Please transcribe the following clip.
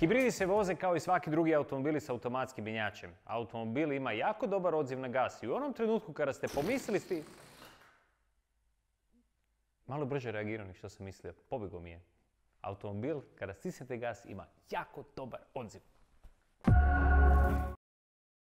Hibridi se voze kao i svaki drugi automobili s automatskim mjenjačem. Automobil ima jako dobar odziv na gas i u onom trenutku kada ste pomislili sti... Malo brže reagirao ni što sam mislio. Pobjegao mi je. Automobil kada stisnete gas ima jako dobar odziv.